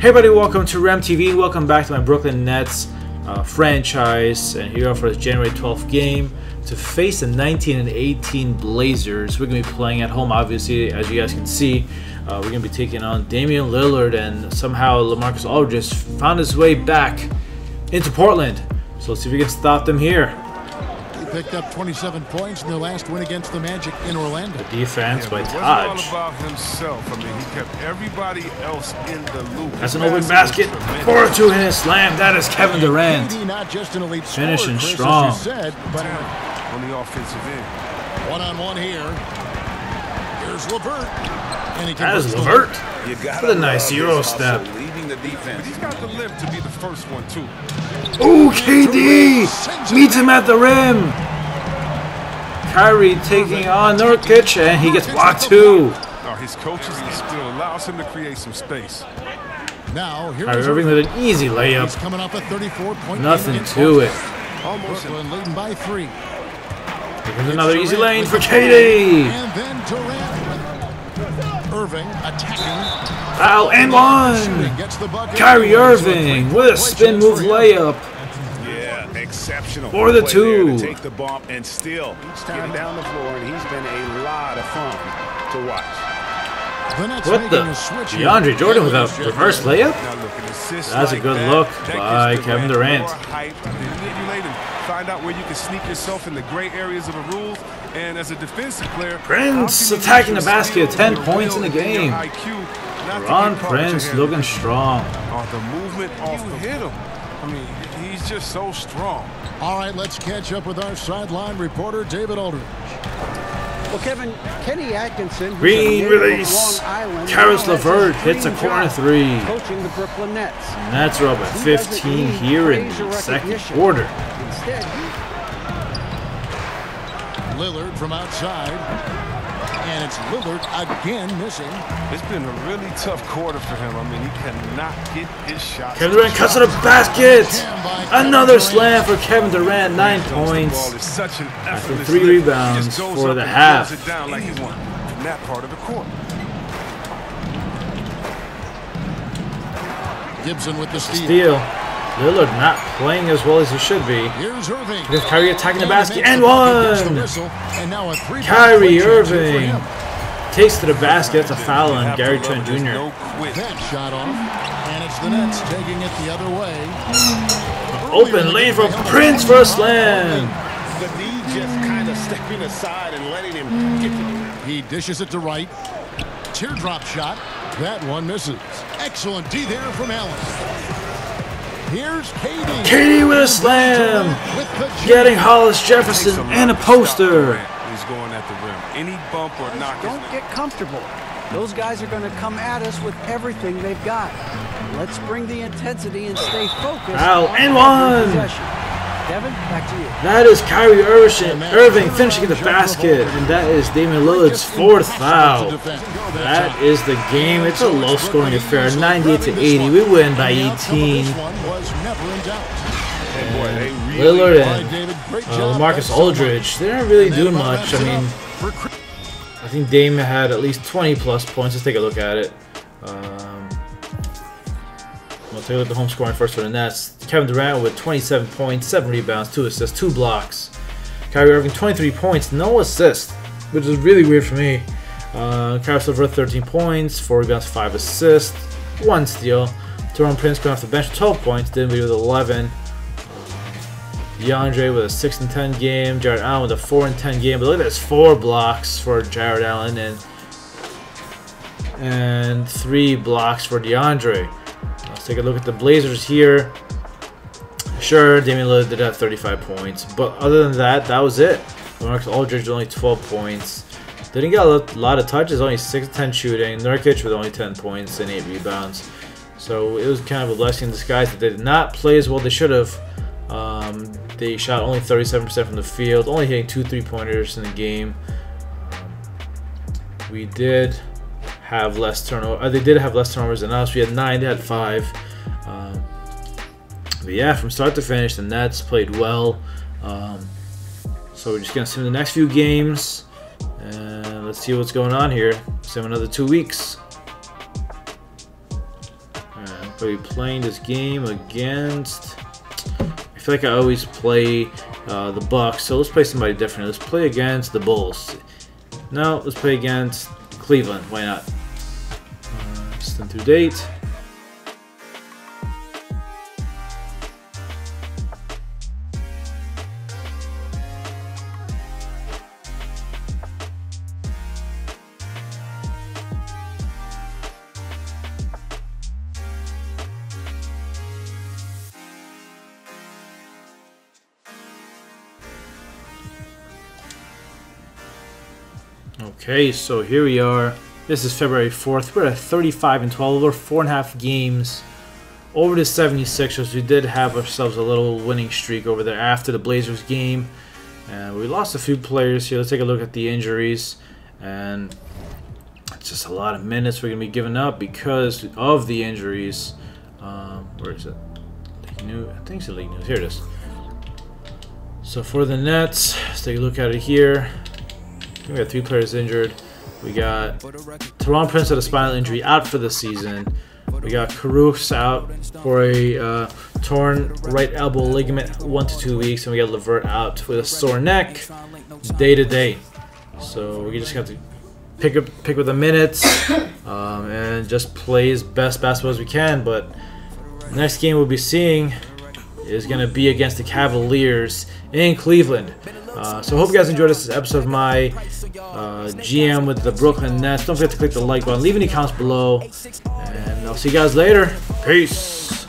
Hey everybody, welcome to Rem TV. Welcome back to my Brooklyn Nets uh, franchise. And here we are for this January 12th game to face the 19 and 18 Blazers. We're going to be playing at home, obviously, as you guys can see. Uh, we're going to be taking on Damian Lillard, and somehow LaMarcus Aldridge found his way back into Portland. So let's see if we can stop them here. Picked up 27 points in their last win against the Magic in Orlando. The defense Yeah, by but it wasn't Taj. all about himself. I mean, he kept everybody else in the loop. That's an open basket. Four tremendous. two hand slam. That is Kevin Durant. KD not just an elite Finishing scorer, Chris, strong. As you said, but Talent on the offensive end. one on one here. Here's Levert. And he That is the Levert. You got With a nice Euro step. Leaving the But he's got the lift to be the first one, too. Ooh, KD meets him at the rim. Kyrie taking on Nurkic, and he gets blocked too. Now, his coaches still allows him to create some space. Now, here's Kyrie Irving with an easy He's layup. coming off a 34-point Nothing game against to it. Almost an Brooklyn leading by three. Here's another easy lane for KD. And then Durant. Irving attacking. Foul and Shooting one. gets the bucket. Kyrie So a Irving with a spin move layup. Yeah, exceptional. For the play two. Take the bump and still getting down the floor, and he's been a lot of fun to watch. What the? a. DeAndre Jordan with a reverse layup? Now look, an assist That's a good look by Kevin Durant. more hype to manipulate and find out where you can sneak yourself in the gray areas of the rules. And as a defensive player, Prince how can you attacking the basket, 10 points in the game. IQ Ron get caught with your Prince looking strong. Oh, the movement off you hit him. I mean, he's just so strong. All right, let's catch up with our sideline reporter, David Aldridge. Well, Kevin, Kenny Atkinson, green release. Long Island, Caris LeVert hits a corner three. Coaching the Brooklyn Nets. Nets are up at 15 need here in the second quarter. Instead, he Lillard from outside. And it's Lillard again missing. It's been a really tough quarter for him. I mean, he cannot get his shot. Kevin Durant cuts to the basket. Another slam for Kevin Durant, nine Goes the ball points. such an After three rebounds for the half. it down like anyone from that part of the court. Gibson with the steal. Steal. Lillard not playing as well as he should be. With Irving. Kyrie attacking the basket and the bucket, gets the one. whistle, And now a three-point Kyrie play chance here for Irving takes to the basket. That's a foul on Gary Trent Jr. No quit. That shot off. And it's the Nets taking it the other way. Open lane for Prince for a slam. The D just kind of stepping aside and letting him get to the rim. He dishes it to right. Teardrop shot. That one misses. Excellent D there from Allen. Here's KD. KD with a slam. With Getting. Hollis Jefferson and a poster. He's going at the rim. Any bump or knock don't get comfortable. Those guys are going to come at us with everything they've got. Let's bring the intensity and stay focused. Foul on and every one. Possession. Kevin, back to you. That is Kyrie Irving, Irving finishing the basket, and that is Damian Lillard's fourth foul. That is the game. It's a low-scoring affair, 98 to 80. We win by 18. This one was never in doubt. Boy, they really Lillard All right, and David, great uh. Marcus Thanks so much. Aldridge, they didn't really And do much. I mean, up for Chris. I think Dame had at least 20 plus points. Let's take a look at it. Um, we'll take a look at the home scoring first for the Nets. Kevin Durant with 27 points, 7 rebounds, 2 assists, 2 blocks. Kyrie Irving 23 points, no assist, which is really weird for me. Uh, Caris LeVert 13 points, 4 rebounds, 5 assists, 1 steal. Taurean Prince coming off the bench 12 points, Dinwiddie with 11. DeAndre with a 6 and 10 game, Jarrett Allen with a 4 and 10 game. But look at this, four blocks for Jarrett Allen and and three blocks for DeAndre. Take a look at the Blazers here. Sure, Damian Lillard did have 35 points, but other than that, that was it. Marcus Aldridge only 12 points. Didn't get a lot- of touches, only 6 10 shooting. Nurkic with only 10 points and 8 rebounds. So it was kind of a blessing in disguise that they did not play as well they should have. Um, they shot only 37% from the field, only hitting two three pointers in the game. We did have less turnover. Uh, they did have less turnovers than us. We had nine, they had five. Um, but yeah, from start to finish, the Nets played well. Um, so we're just gonna see the next few games, and let's see what's going on here. See another two weeks. Are we playing this game against? I feel like I always play uh, the Bucks, so let's play somebody different. Let's play against the Bulls. No, let's play against Cleveland. Why not? Send through date. Okay, so here we are. This is February 4th. We're at 35 and 12. We're four and a half games over the 76ers. We did have ourselves a little winning streak over there after the Blazers game. And we lost a few players here. Let's take a look at the injuries. And it's just a lot of minutes we're going to be giving up because of the injuries. Um, where is it? League News. I think it's the League News. Here it is. So for the Nets, let's take a look at it here. We got three players injured. We got Taurean Prince had a spinal injury out for the season. We got Caruso out for a uh, torn right elbow ligament, one to two weeks, and we got Levert out with a sore neck, day to day. So we just have to pick up, pick with the minutes, um, and just play as best basketball as we can. But next game we'll be seeing is going to be against the Cavaliers in Cleveland. Uh, so hope you guys enjoyed this episode of my uh, GM with the Brooklyn Nets. Don't forget to click the like button, leave any comments below, and I'll see you guys later. Peace.